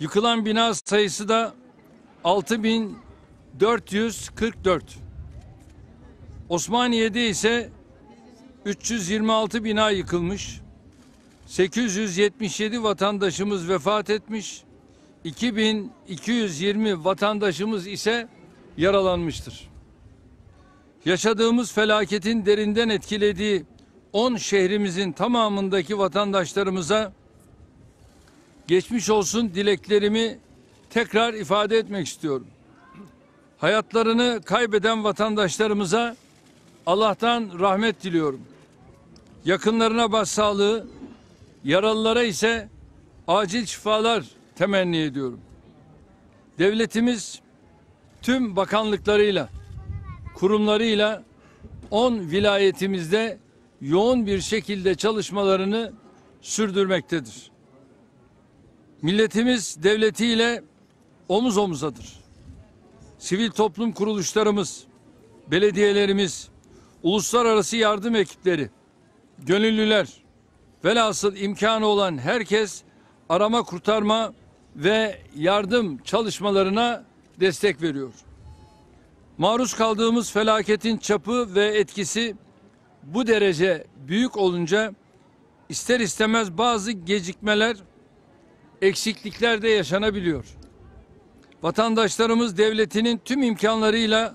Yıkılan bina sayısı da 6444. Osmaniye'de ise 326 bina yıkılmış. 877 vatandaşımız vefat etmiş. 2220 vatandaşımız ise yaralanmıştır. Yaşadığımız felaketin derinden etkilediği 10 şehrimizin tamamındaki vatandaşlarımıza geçmiş olsun dileklerimi tekrar ifade etmek istiyorum. Hayatlarını kaybeden vatandaşlarımıza Allah'tan rahmet diliyorum. Yakınlarına başsağlığı, yaralılara ise acil şifalar temenni ediyorum. Devletimiz tüm bakanlıklarıyla, kurumlarıyla 10 vilayetimizde yoğun bir şekilde çalışmalarını sürdürmektedir. Milletimiz devletiyle omuz omuzadır. Sivil toplum kuruluşlarımız, belediyelerimiz, uluslararası yardım ekipleri, gönüllüler, velhasıl imkanı olan herkes arama kurtarma ve yardım çalışmalarına destek veriyor. Maruz kaldığımız felaketin çapı ve etkisi bu derece büyük olunca ister istemez bazı gecikmeler, eksiklikler de yaşanabiliyor. Vatandaşlarımız devletinin tüm imkanlarıyla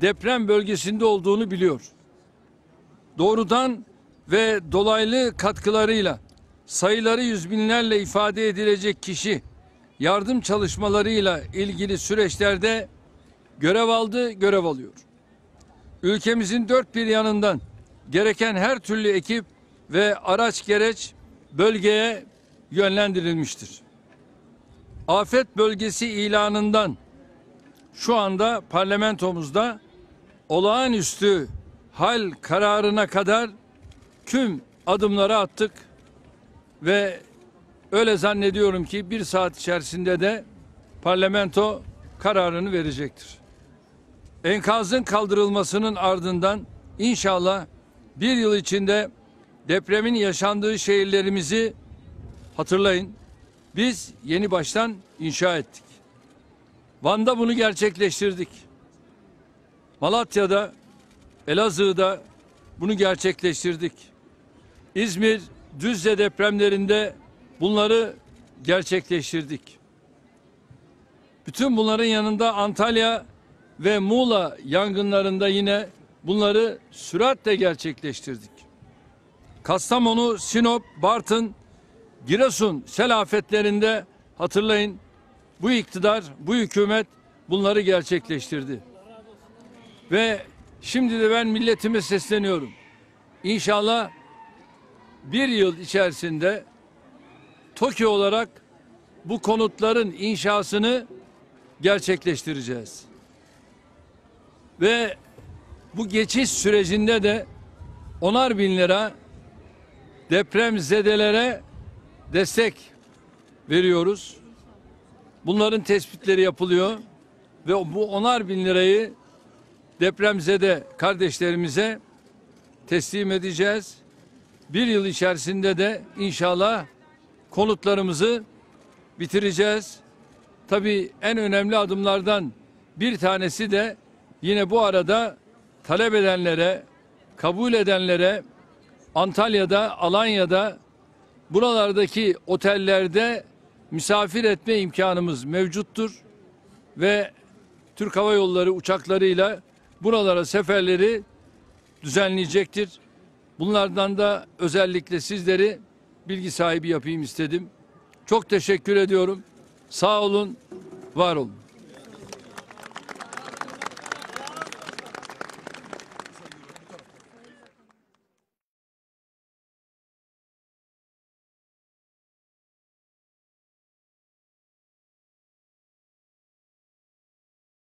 deprem bölgesinde olduğunu biliyor. Doğrudan ve dolaylı katkılarıyla sayıları yüz binlerle ifade edilecek kişi yardım çalışmalarıyla ilgili süreçlerde görev aldı, görev alıyor. Ülkemizin dört bir yanından gereken her türlü ekip ve araç gereç bölgeye yönlendirilmiştir. Afet bölgesi ilanından şu anda parlamentomuzda olağanüstü hal kararına kadar tüm adımları attık ve öyle zannediyorum ki bir saat içerisinde de parlamento kararını verecektir. Enkazın kaldırılmasının ardından inşallah bir yıl içinde depremin yaşandığı şehirlerimizi hatırlayın. Biz yeni baştan inşa ettik. Van'da bunu gerçekleştirdik. Malatya'da, Elazığ'da bunu gerçekleştirdik. İzmir, Düzce depremlerinde bunları gerçekleştirdik. Bütün bunların yanında Antalya ve Muğla yangınlarında yine bunları süratle gerçekleştirdik. Kastamonu, Sinop, Bartın, Giresun sel hatırlayın bu iktidar, bu hükümet bunları gerçekleştirdi. Ve şimdi de ben milletime sesleniyorum. İnşallah bir yıl içerisinde TOKİ olarak bu konutların inşasını gerçekleştireceğiz. Ve bu geçiş sürecinde de onar bin lira deprem zedelere destek veriyoruz. Bunların tespitleri yapılıyor ve bu onar bin lirayı depremzede kardeşlerimize teslim edeceğiz. Bir yıl içerisinde de inşallah konutlarımızı bitireceğiz. Tabii en önemli adımlardan bir tanesi de yine bu arada talep edenlere, kabul edenlere Antalya'da, Alanya'da buralardaki otellerde misafir etme imkanımız mevcuttur ve Türk Hava Yolları uçaklarıyla buralara seferleri düzenleyecektir. Bunlardan da özellikle sizleri bilgi sahibi yapayım istedim. Çok teşekkür ediyorum. Sağ olun, var olun.